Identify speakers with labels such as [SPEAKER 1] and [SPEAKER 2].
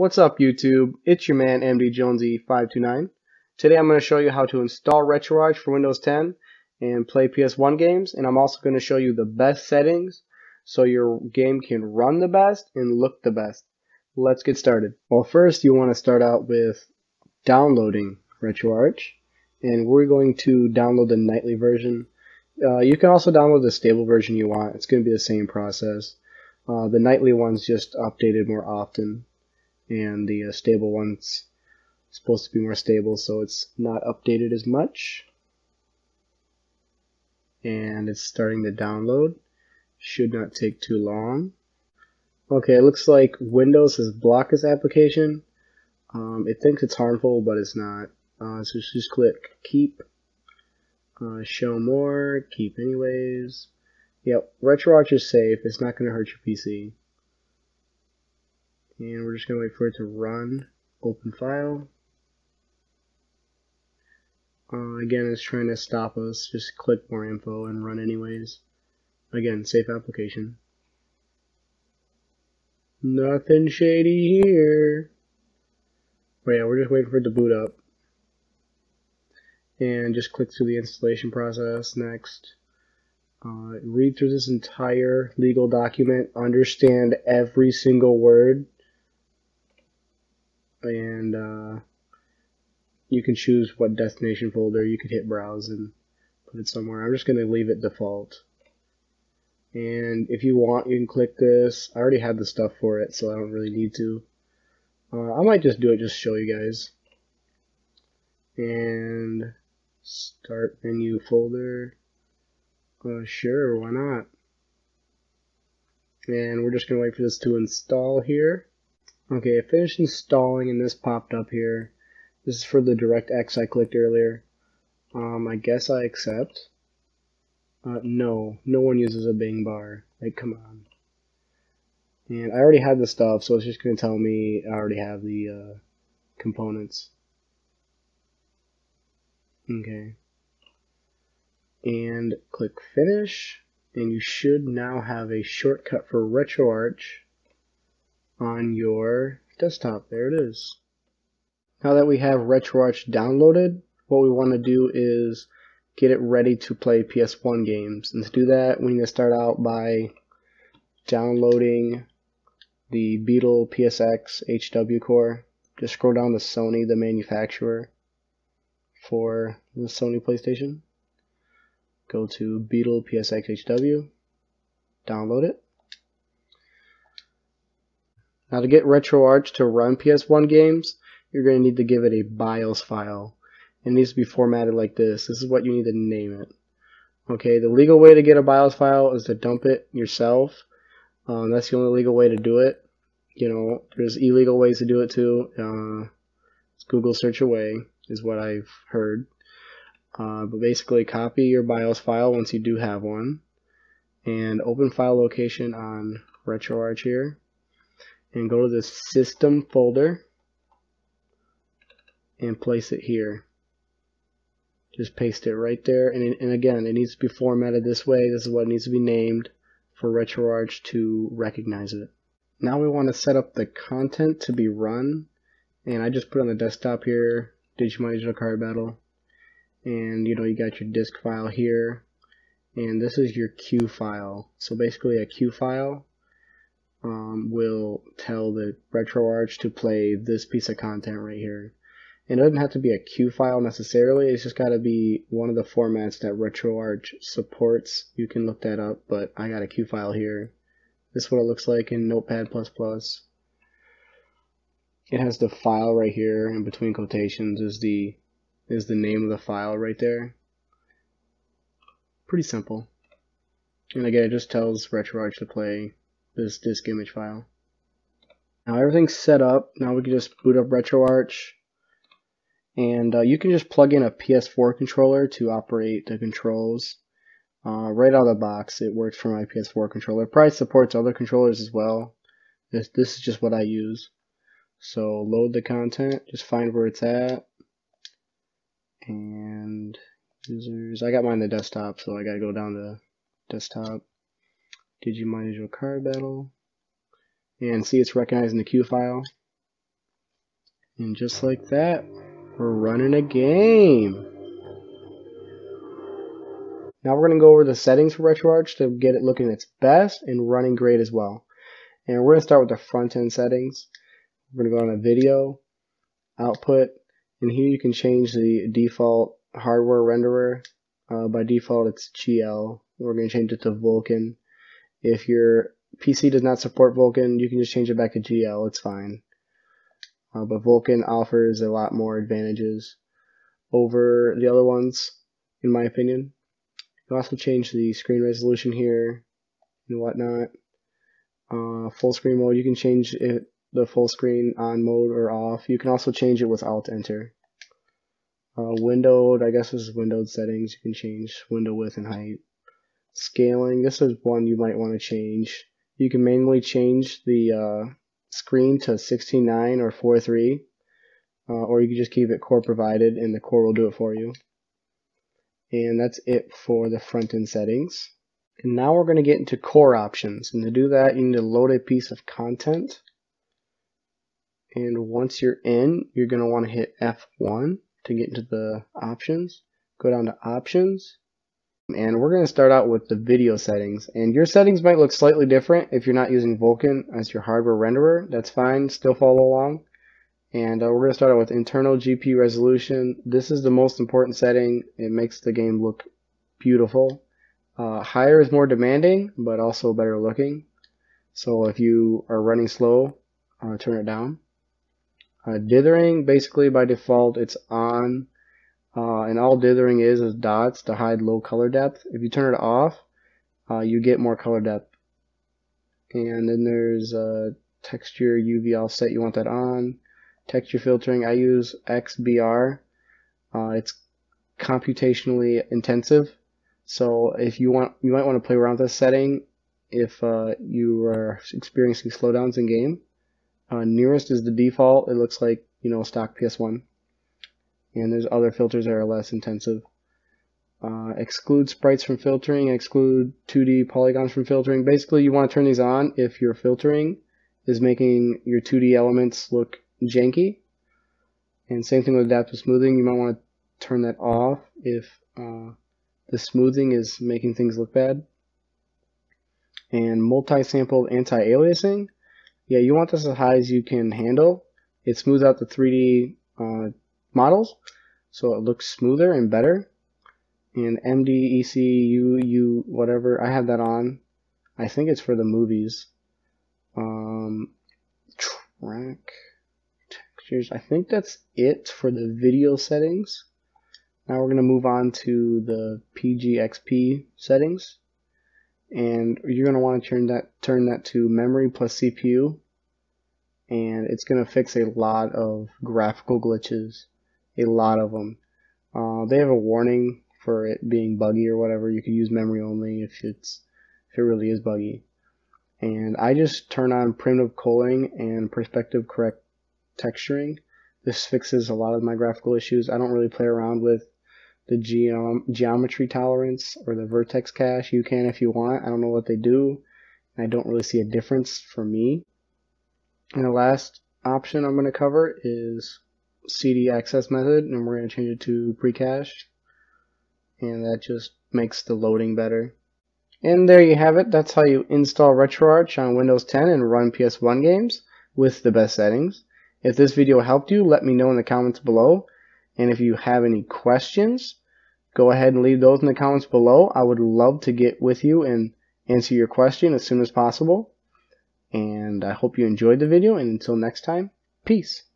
[SPEAKER 1] What's up YouTube? It's your man MD Jonesy529. Today I'm going to show you how to install RetroArch for Windows 10 and play PS1 games and I'm also going to show you the best settings so your game can run the best and look the best. Let's get started. Well first you want to start out with downloading RetroArch and we're going to download the nightly version. Uh, you can also download the stable version you want. It's going to be the same process. Uh, the nightly one's just updated more often and the uh, stable one's supposed to be more stable so it's not updated as much. And it's starting to download. Should not take too long. Okay it looks like Windows has blocked this application. Um, it thinks it's harmful but it's not. Uh, so just click keep. Uh, show more keep anyways. Yep RetroArch is safe. It's not going to hurt your PC and we're just going to wait for it to run. Open file. Uh, again it's trying to stop us. Just click more info and run anyways. Again safe application. Nothing shady here. But yeah we're just waiting for it to boot up. And just click through the installation process. Next. Uh, read through this entire legal document. Understand every single word and uh, you can choose what destination folder. You could hit browse and put it somewhere. I'm just going to leave it default. And if you want you can click this. I already had the stuff for it so I don't really need to. Uh, I might just do it just to show you guys. And start menu folder. Uh, sure why not? And we're just gonna wait for this to install here Okay, I finished installing and this popped up here. This is for the DirectX I clicked earlier. Um, I guess I accept. Uh, no, no one uses a Bing bar. Like, come on. And I already had the stuff, so it's just going to tell me I already have the uh, components. Okay. And click Finish, and you should now have a shortcut for RetroArch on your desktop. There it is. Now that we have RetroArch downloaded, what we want to do is get it ready to play PS1 games. And to do that, we need to start out by downloading the Beetle PSX HW core. Just scroll down to Sony, the manufacturer for the Sony PlayStation. Go to Beetle PSX HW, download it. Now to get RetroArch to run PS1 games, you're going to need to give it a BIOS file. It needs to be formatted like this. This is what you need to name it. Okay, the legal way to get a BIOS file is to dump it yourself. Um, that's the only legal way to do it. You know, there's illegal ways to do it too. Uh, Google search away is what I've heard. Uh, but basically, copy your BIOS file once you do have one, and open file location on RetroArch here and go to the system folder and place it here. Just paste it right there. And, and again it needs to be formatted this way. This is what needs to be named for RetroArch to recognize it. Now we want to set up the content to be run. And I just put on the desktop here Digimon Digital Card Battle. And you know you got your disk file here. And this is your cue file. So basically a cue file um, will tell the RetroArch to play this piece of content right here. And it doesn't have to be a cue file necessarily, it's just got to be one of the formats that RetroArch supports. You can look that up, but I got a cue file here. This is what it looks like in Notepad++. It has the file right here, in between quotations is the is the name of the file right there. Pretty simple. And again, it just tells RetroArch to play this disk image file. Now everything's set up. Now we can just boot up RetroArch. And uh, you can just plug in a PS4 controller to operate the controls. Uh, right out of the box, it works for my PS4 controller. It probably supports other controllers as well. This, this is just what I use. So load the content, just find where it's at. And users, I got mine on the desktop, so I gotta go down to desktop. Digimon your Card Battle. And see it's recognizing the cue file. And just like that, we're running a game. Now we're going to go over the settings for RetroArch to get it looking its best and running great as well. And we're going to start with the front end settings. We're going to go on a video, output, and here you can change the default hardware renderer. Uh, by default it's GL. We're going to change it to Vulkan. If your PC does not support Vulkan, you can just change it back to GL. It's fine. Uh, but Vulkan offers a lot more advantages over the other ones, in my opinion. You can also change the screen resolution here and whatnot. Uh, full screen mode, you can change it, the full screen on mode or off. You can also change it with Alt Enter. Uh, windowed, I guess this is windowed settings. You can change window width and height. Scaling, this is one you might want to change. You can manually change the uh, screen to 16.9 or 4.3, uh, or you can just keep it core provided and the core will do it for you. And that's it for the front end settings. And now we're going to get into core options. And to do that, you need to load a piece of content. And once you're in, you're going to want to hit F1 to get into the options. Go down to options. And we're going to start out with the video settings. And your settings might look slightly different if you're not using Vulkan as your hardware renderer. That's fine. Still follow along. And uh, we're going to start out with internal GPU resolution. This is the most important setting. It makes the game look beautiful. Uh, higher is more demanding, but also better looking. So if you are running slow, uh, turn it down. Uh, dithering, basically by default, it's on. Uh, and all dithering is is dots to hide low color depth. If you turn it off, uh, you get more color depth. And then there's uh, texture UV offset. You want that on texture filtering, I use XBR. Uh, it's computationally intensive. So if you want, you might want to play around with this setting if uh, you are experiencing slowdowns in game. Nearest is the default. It looks like you know stock PS1, and there's other filters that are less intensive. Uh, exclude sprites from filtering, exclude 2D polygons from filtering. Basically, you want to turn these on if your filtering is making your 2D elements look janky. And same thing with adaptive smoothing. You might want to turn that off if uh, the smoothing is making things look bad. And multi-sample anti-aliasing. Yeah, you want this as high as you can handle. It smooths out the 3D uh, models, so it looks smoother and better. And MDECU, whatever, I have that on. I think it's for the movies. Um, track. Textures I think that's it for the video settings. Now we're going to move on to the PGXP settings. And you're going to want to turn that turn that to memory plus CPU. And it's going to fix a lot of graphical glitches. A lot of them. Uh, they have a warning for it being buggy or whatever. You can use memory only if it's if it really is buggy. And I just turn on primitive culling and perspective correct texturing. This fixes a lot of my graphical issues. I don't really play around with the geom geometry tolerance or the vertex cache. You can if you want. I don't know what they do. I don't really see a difference for me. And the last option I'm going to cover is CD access method, and we're going to change it to pre-cache. And that just makes the loading better. And there you have it. That's how you install RetroArch on Windows 10 and run PS1 games with the best settings. If this video helped you, let me know in the comments below. And if you have any questions, go ahead and leave those in the comments below. I would love to get with you and answer your question as soon as possible. And I hope you enjoyed the video. And until next time, peace.